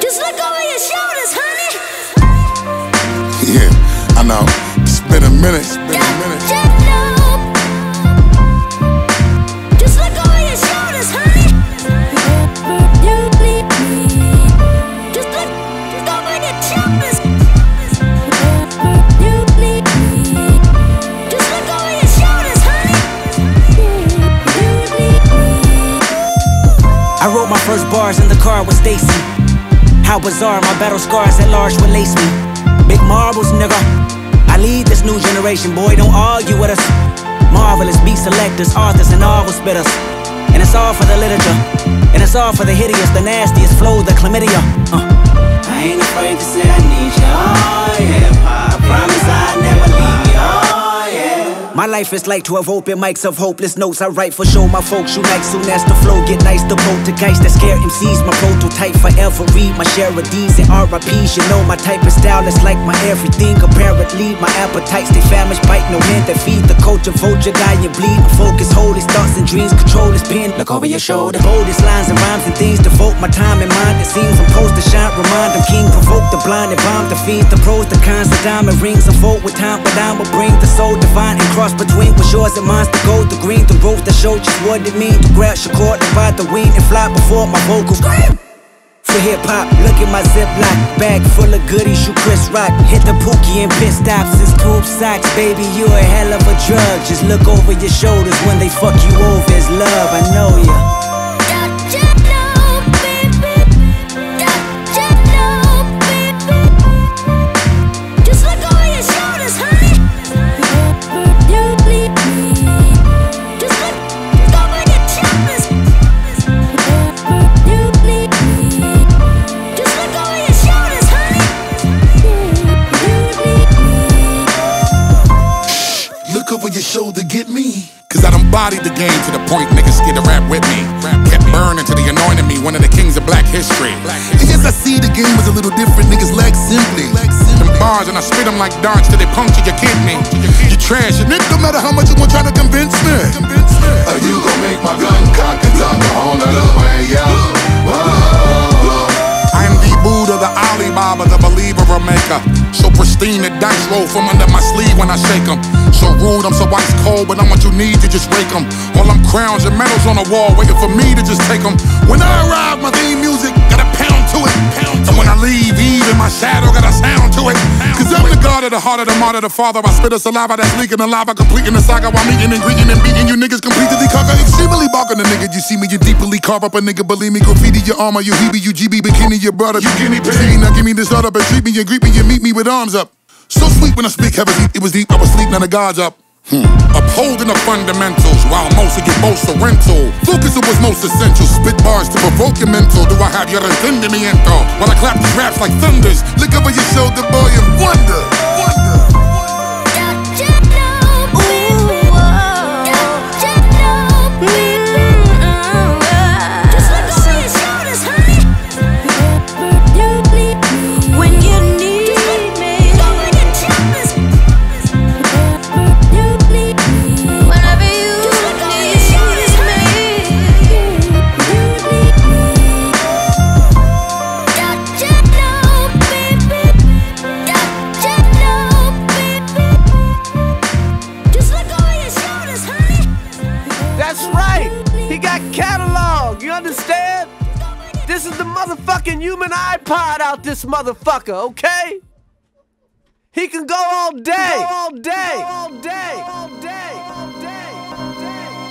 Just look over your shoulders, honey. Yeah, I know. It's been a minute. It's been a minute. Just look over your shoulders, honey. You need me. Just look, just over your shoulders. You need me. Just look over your shoulders, honey. You need me. I wrote my first bars in the car with Stacy. How bizarre, my battle scars at large would lace me. Big marbles, nigga. I lead this new generation, boy, don't argue with us. Marvelous beat selectors, authors, and novel spitters. And it's all for the literature. And it's all for the hideous, the nastiest flow, the chlamydia. Uh. I ain't afraid to say I need you. Oh, yeah. I promise I never leave. My life is like 12 open mics of hopeless notes. I write for show, my folks shoot like soon as the flow get nice. The poltergeist that scare MCs, my prototype forever. Read my share of D's and RIPs. You know my type of style is like my everything. Apparently, my appetites stay famished, bite no hand that feed the culture. Vulture, die and bleed. My focus, hold his thoughts and dreams, control his pen. Look over your shoulder. Boldest lines and rhymes and things devote my time and mind. It seems I'm supposed to shine, remind them king, provoke the blind and bomb the fiends, the pros, the cons, the diamond rings. I vote with time, but I will bring the soul divine and cross between what's yours and mine's the gold, the green, the rose that show just what it means to grab your cord, divide the wing and fly before my vocals. Scream! For hip hop, look at my ziploc bag full of goodies. You Chris Rock, hit the pookie and pit stops. It's tube socks, baby. You a hell of a drug. Just look over your shoulders when they fuck you over. It's love, I know ya. Shoulder, get me. Cause I done bodied the game to the point niggas scared to rap with me. Kept burning till they anointed me one of the kings of black history. And yes, I see the game was a little different. Niggas lack simply. Them bars and I spit them like darts till they puncture your kidney. So pristine, the dice roll from under my sleeve when I shake 'em. So rude, I'm so ice cold, but I'm what you need to just rake 'em. All them crowns and medals on the wall, waiting for me to just take 'em. When I arrive, my theme music of the heart of the martyr, the father. I spit a saliva that's leaking the lava, completing the saga while meeting and greeting and beating you niggas completely conquer. Extremely barking the nigga, you see me, you deeply carve up a nigga. Believe me, graffiti your armor, you heebie, you GB, bikini, your brother. You guinea pig. Now give me this up and treat me and greet me and meet me with arms up. So sweet when I speak heavy, it was deep, I was sleep, now the gods up. Hmm. Upholding the fundamentals while most of get most are rental. Focus on what's most essential. Spit bars to provoke your mental. Do I have your entendimiento? While I clap these raps like thunders. Look over your shoulder, boy, and wonder. Wonder. That's right. He got catalog. You understand? This is the motherfucking human iPod out this motherfucker, okay? He can go all day. all day. all day.